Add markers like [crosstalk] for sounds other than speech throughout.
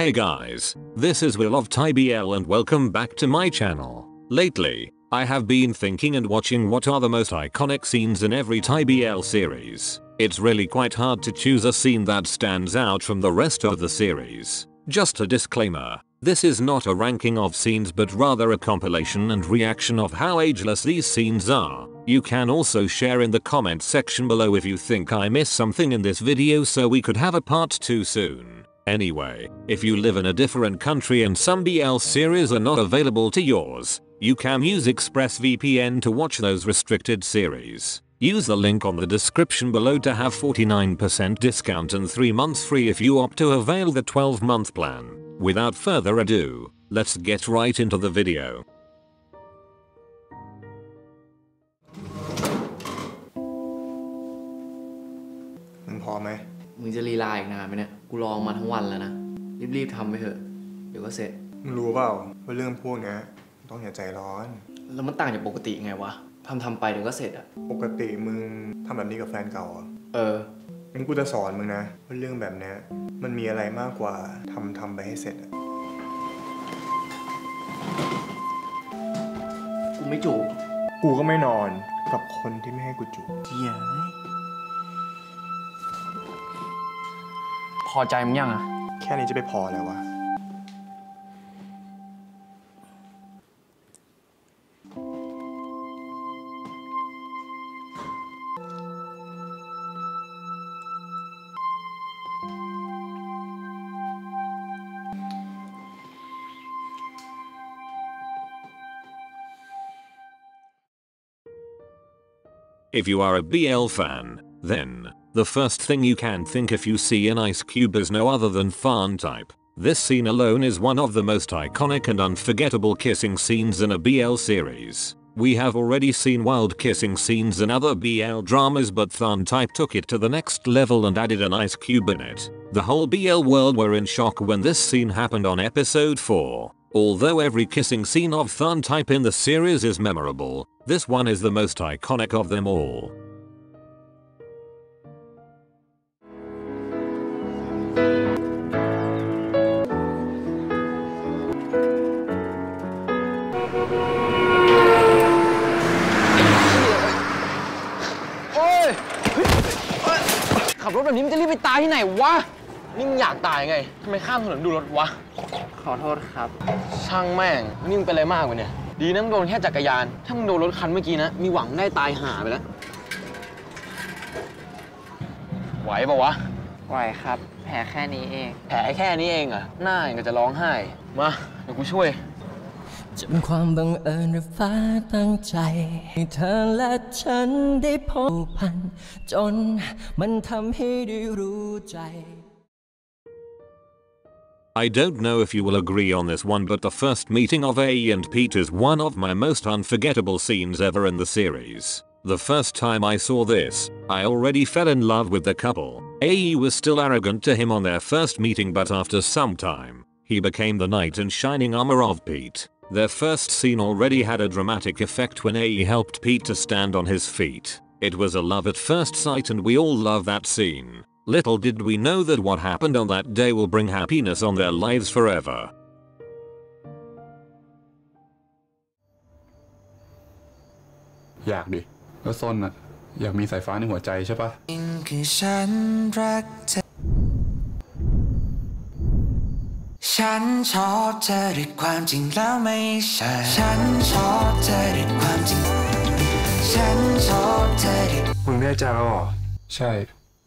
Hey guys, this is Will of Thai BL and welcome back to my channel. Lately, I have been thinking and watching what are the most iconic scenes in every Thai BL series. It's really quite hard to choose a scene that stands out from the rest of the series. Just a disclaimer, this is not a ranking of scenes but rather a compilation and reaction of how ageless these scenes are. You can also share in the comment section below if you think I missed something in this video so we could have a part 2 soon. Anyway, if you live in a different country and some BL series are not available to yours, you can use ExpressVPN to watch those restricted series. Use the link on the description below to have 49% discount and 3 months free if you opt to avail the 12 month plan. Without further ado, let's get right into the video. มึงพอไหมมึงจะลีลาอีกนานไหมเนี่ย กูลองมาทั้งวันแล้วนะ รีบๆทำไปเถอะ เดี๋ยวก็เสร็จ มึงรู้เปล่าว่าเรื่องพวกเนี้ยต้องอย่าใจร้อน แล้วมันต่างจากปกติไงวะทำทำไปเดี๋ยวก็เสร็จอะปกติมึงทำแบบนี้กับแฟนเก่าเหรอะเออ งั้นกูจะสอนมึงนะว่าเรื่องแบบเนี้ยมันมีอะไรมากกว่าทำทำไปให้เสร็จอะกูไม่จูบกูก็ไม่นอนกับคนที่ไม่ให้กูจูบเหี้ย พอใจมึงยังอะแค่นี้จะไปพอแล้ววะ If you are a BL fan, then, the first thing you can think if you see an Ice Cube is no other than TharnType. This scene alone is one of the most iconic and unforgettable kissing scenes in a BL series. We have already seen wild kissing scenes in other BL dramas but TharnType took it to the next level and added an ice cube in it. The whole BL world were in shock when this scene happened on episode 4. Although every kissing scene of TharnType in the series is memorable, this one is the most iconic of them all. แบบนี้มันจะรีบไปตายที่ไหนวะ นี่มึงอยากตายไงทำไมข้ามถนนดูรถวะ ขอโทษครับ ช่างแม่งนี่มึงเป็นอะไรมากวะเนี่ย ดีนะมึงโดนแค่จักรยาน ถ้ามึงโดนรถคันเมื่อกี้นะ มีหวังได้ตายหาไปแล้ว ไหวปะวะ ไหวครับ แผลแค่นี้เอง แผลแค่นี้เองเหรอะหน้าอย่างก็จะร้องไห้ มา เดี๋ยวกูช่วย I don't know if you will agree on this one but the first meeting of Ae and Pete is one of my most unforgettable scenes ever in the series. The first time I saw this, I already fell in love with the couple. Ae was still arrogant to him on their first meeting but after some time, he became the knight in shining armor of Pete. Their first scene already had a dramatic effect when AE helped Pete to stand on his feet. It was a love at first sight and we all love that scene. Little did we know that what happened on that day will bring happiness on their lives forever. อยากดิ แล้วซนอะอยากมีสายฟ้าในหัวใจใช่ปะ ฉันรักเธอฉันชอบเธอด้วยความจริงแล้วไม่ใช่ ฉันชอบเธอด้วยความจริง ฉันชอบเธอด้วยมึงแน่ใจแล้วเหรอ ใช่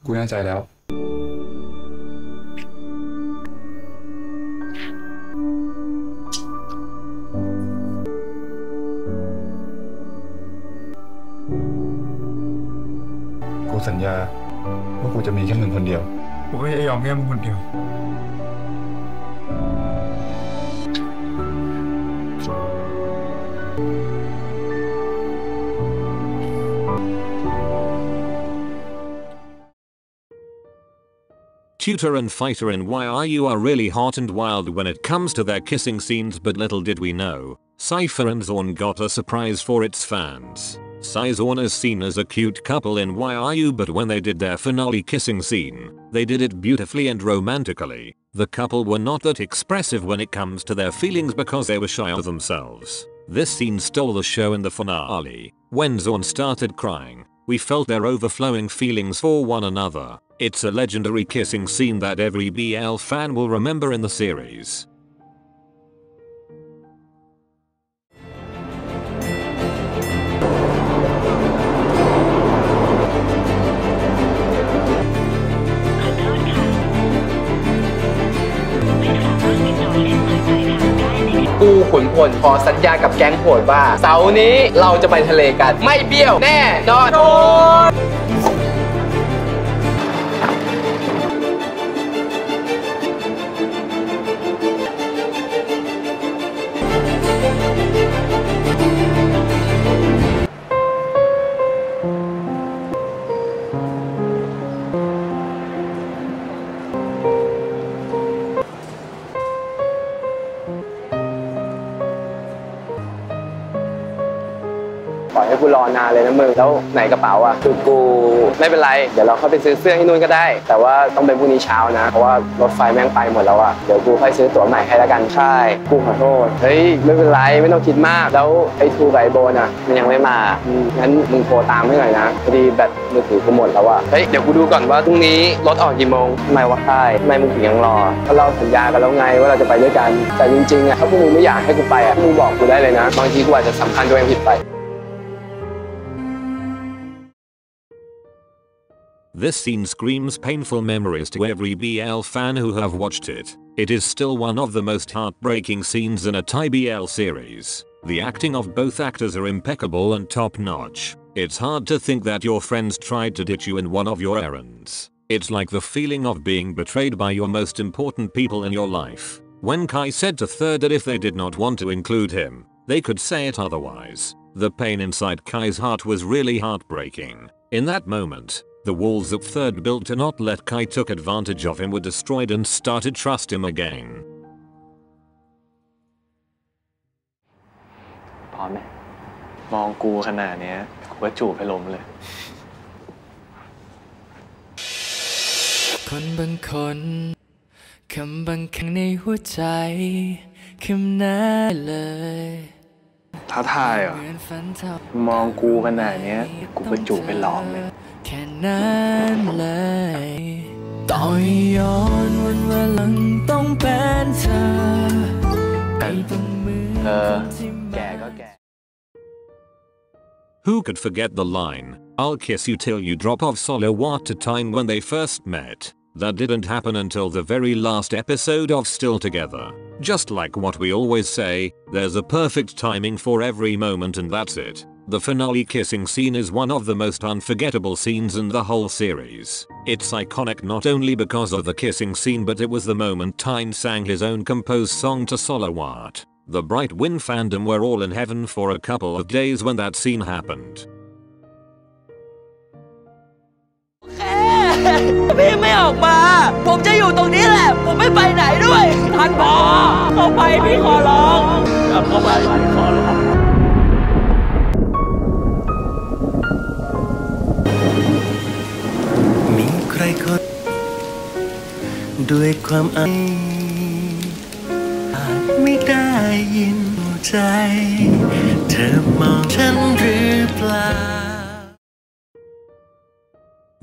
กูแน่ใจแล้ว กูสัญญาว่ากูจะมีแค่มึงคนเดียว กูก็จะยอมแค่มึงคนเดียว Tutor and Fighter in YRU are really hot and wild when it comes to their kissing scenes but little did we know, Saifah and Zon got a surprise for its fans. Sai Zon is seen as a cute couple in YRU but when they did their finale kissing scene, they did it beautifully and romantically. The couple were not that expressive when it comes to their feelings because they were shy of themselves. This scene stole the show in the finale. When Zon started crying, we felt their overflowing feelings for one another. It's a legendary kissing scene that every BL fan will remember in the series. กูขุนพลขอสัญญากับแก๊งโหดว่า เสาร์นี้เราจะไปทะเลกัน ไม่เบี้ยวแน่นอน กูรอนานเลยนะมึงแล้วไหนกระเป๋าอะคือกูไม่เป็นไร เดี๋ยวเราเข้าไปซื้อเสื้อที่นู่นก็ได้ แต่ว่าต้องเป็นพรุ่งนี้เช้านะ เพราะว่ารถไฟแม่งไปหมดแล้วอะเดี๋ยวกูค่อยซื้อตั๋วใหม่ให้แล้วกันใช่กูขอโทษเฮ้ยไม่เป็นไรไม่ต้องคิดมากแล้วไอ้ทูกับไอ้โบนอะมันยังไม่มาอืมงั้นมึงโทรตามให้หน่อยนะพอดีแบตมือถือกูหมดแล้วอะเฮ้ยเดี๋ยวกูดูก่อนว่าพรุ่งนี้รถออกกี่โมงทำไมวะใช่ทำไมมึงถึงยังรอก็เราสัญญากันแล้วไงว่าเราจะไปด้วยกันแต่จริงๆอะถ้าพวกมึงไม่อยากให้กูไปอะมึงบอกกูได้เลยนะ บางทีกูอาจจะสำคัญตัวเองผิดไป This scene screams painful memories to every BL fan who have watched it. It is still one of the most heartbreaking scenes in a Thai BL series. The acting of both actors are impeccable and top notch. It's hard to think that your friends tried to ditch you in one of your errands. It's like the feeling of being betrayed by your most important people in your life. When Kai said to Third that if they did not want to include him, they could say it otherwise. The pain inside Kai's heart was really heartbreaking. In that moment, the walls that Third built to not let Kai took advantage of him were destroyed and started trust him again. พร้อมไหมมองกูขนาดเนี้ยกูก็จูบไปลมเลย คนบางคนคำบางครั้งในหัวใจคำนั้นเลยท้าทายเหรอเหมือนฝันเท่ามองกูขนาดเนี้ยกูก็จูบไปหลอมเลยแ Who could forget the line, I'll kiss you till you drop off Sarawat a time when they first met? That didn't happen until the very last episode of Still 2gether. Just like what we always say, there's a perfect timing for every moment and that's it. The finale kissing scene is one of the most unforgettable scenes in the whole series. It's iconic not only because of the kissing scene but it was the moment Tine sang his own composed song to Sarawat. The Bright Win fandom were all in heaven for a couple of days when that scene happened. [laughs] พี่ไม่ออกมา รคนด้วยความอันอาจไม่ได้ยินใจ เธอมองฉันหรือเปล่า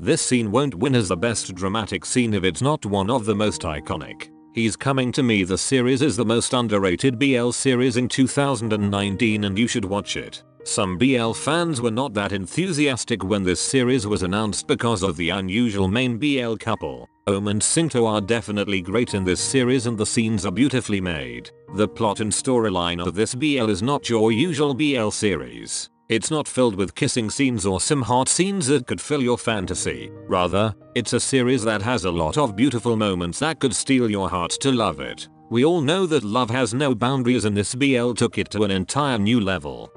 This scene won't win as the best dramatic scene if it's not one of the most iconic. He's Coming to Me the series is the most underrated BL series in 2019 and you should watch it. Some BL fans were not that enthusiastic when this series was announced because of the unusual main BL couple. Ohm and Singto are definitely great in this series and the scenes are beautifully made. The plot and storyline of this BL is not your usual BL series. It's not filled with kissing scenes or some hot scenes that could fill your fantasy. Rather, it's a series that has a lot of beautiful moments that could steal your heart to love it. We all know that love has no boundaries and this BL took it to an entire new level.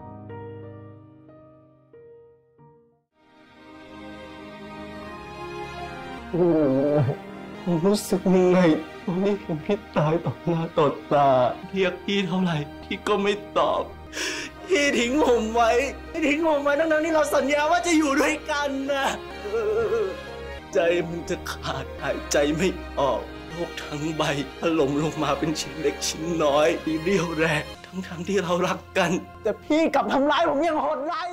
ผมรู้สึกยังไงตอนนี้เห็นพี่ตายต่อหน้าต่อตาเรียกพี่เท่าไหร่พี่ก็ไม่ตอบ พี่ทิ้งผมไว้พี่ทิ้งผมไว้ทั้งๆที่เราสัญญาว่าจะอยู่ด้วยกันนะใจมันจะขาดหายใจไม่ออกโลกทั้งใบถล่มลงมาเป็นชิ้นเล็กชิ้นน้อยทีเดียวแรกทั้งทั้งๆที่เรารักกัน แต่พี่กลับทำร้ายผมอย่างโหดร้าย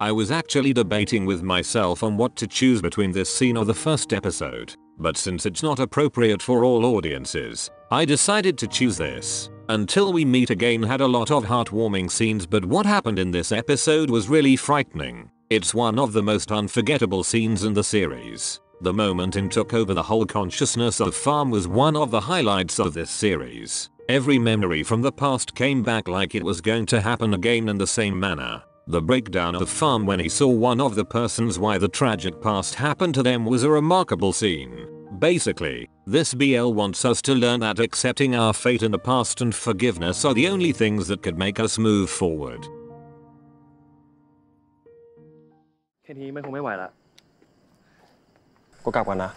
I was actually debating with myself on what to choose between this scene or the first episode, but since it's not appropriate for all audiences, I decided to choose this. Until we meet again had a lot of heartwarming scenes but what happened in this episode was really frightening. It's one of the most unforgettable scenes in the series. The moment it took over the whole consciousness of Pharm was one of the highlights of this series. Every memory from the past came back like it was going to happen again in the same manner. The breakdown of Pharm when he saw one of the persons why the tragic past happened to them was a remarkable scene. Basically, this BL wants us to learn that accepting our fate in the past and forgiveness are the only things that could make us move forward. แค่นี้มันคงไม่ไหวละกูกลับก่อนนะ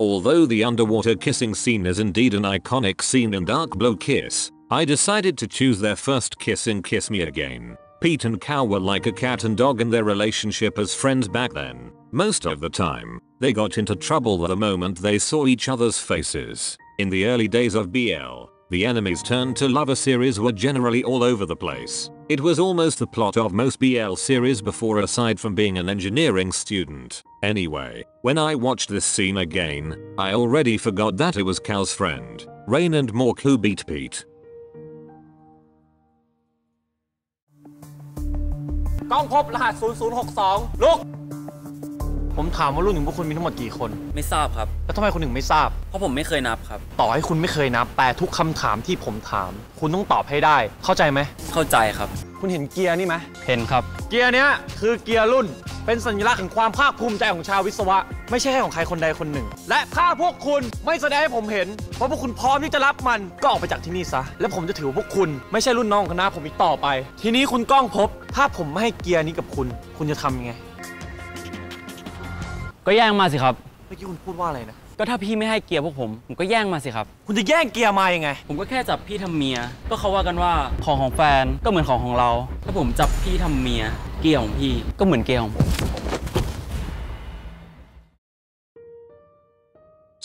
Although the underwater kissing scene is indeed an iconic scene in Dark Blue Kiss, I decided to choose their first kiss in Kiss Me Again. Pete and Kao were like a cat and dog in their relationship as friends back then, most of the time. They got into trouble the moment they saw each other's faces. In the early days of BL, the enemies turned to lover series were generally all over the place. It was almost the plot of most BL series before aside from being an engineering student. Anyway, when I watched this scene again, I already forgot that it was Kao's friend, Rain and Mork who beat Pete. ต้องพบรหัส 0062 ลุก ผมถามว่ารุ่นของพวกคุณมีทั้งหมดกี่คน ไม่ทราบครับ แล้วทำไมคุณถึงไม่ทราบ เพราะผมไม่เคยนับครับ ต่อให้คุณไม่เคยนับ แต่ทุกคำถามที่ผมถาม คุณต้องตอบให้ได้ เข้าใจไหม เข้าใจครับ คุณเห็นเกียร์นี่ไหม เห็นครับ เกียร์เนี้ยคือเกียร์รุ่น เป็นสัญลักษณ์แห่งความภาคภูมิใจของชาววิศวะ ไม่ใช่แค่ของใครคนใดคนหนึ่ง และถ้าพวกคุณไม่แสดงให้ผมเห็นว่าพวกคุณพร้อมที่จะรับมันก็ออกไปจากที่นี่ซะ และผมจะถือว่าพวกคุณไม่ใช่รุ่นน้องคณะผมอีกต่อไป ทีนี้คุณก้องพบ ถ้าผมไม่ให้เกียร์นี้กับคุณ คุณจะทำยังไง ก็แย่งมาสิครับ เมื่อกี้คุณพูดว่าอะไรนะ ก็ถ้าพี่ไม่ให้เกียร์พวกผม ผมก็แย่งมาสิครับ คุณจะแย่งเกียร์มายังไง ผมก็แค่จับพี่ทำเมีย ก็เขาว่ากันว่าของของแฟนก็เหมือนของของเรา ถ้าผมจับพี่ทำเมีย เกียร์ของพี่ก็เหมือนเกียร์ของผม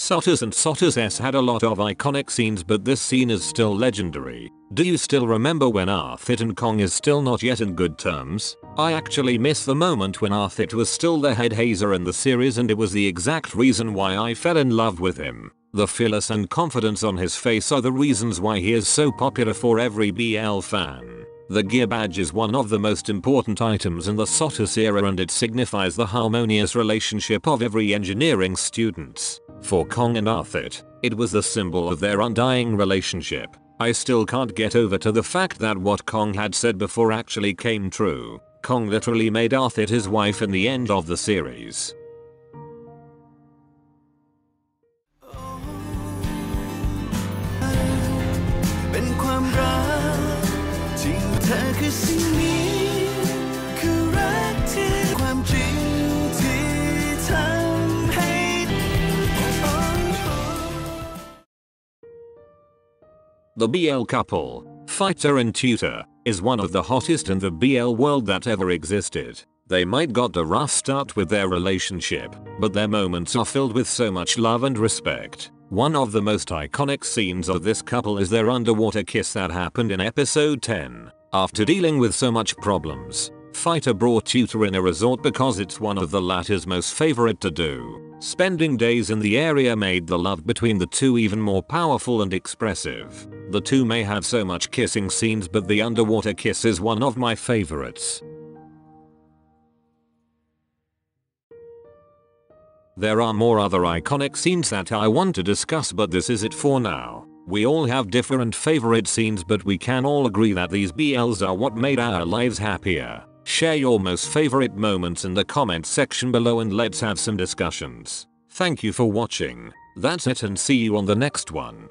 Sotus and Sotus S had a lot of iconic scenes but this scene is still legendary. Do you still remember when Arthit and Kong is still not yet in good terms? I actually miss the moment when Arthit was still the head hazer in the series and it was the exact reason why I fell in love with him. The fearless and confidence on his face are the reasons why he is so popular for every BL fan. The gear badge is one of the most important items in the Sotus era and it signifies the harmonious relationship of every engineering student. For Kong and Arthit, it was the symbol of their undying relationship. I still can't get over to the fact that what Kong had said before actually came true. Kong literally made Arthit his wife in the end of the series. The BL couple, Fighter and Tutor, is one of the hottest in the BL world that ever existed. They might got a rough start with their relationship, but their moments are filled with so much love and respect. One of the most iconic scenes of this couple is their underwater kiss that happened in episode 10. After dealing with so much problems, Fighter brought Tutor in a resort because it's one of the latter's most favorite to do. Spending days in the area made the love between the two even more powerful and expressive. The two may have so much kissing scenes but the underwater kiss is one of my favorites. There are more other iconic scenes that I want to discuss but this is it for now. We all have different favorite scenes but we can all agree that these BLs are what made our lives happier. Share your most favorite moments in the comments section below and let's have some discussions. Thank you for watching. That's it and see you on the next one.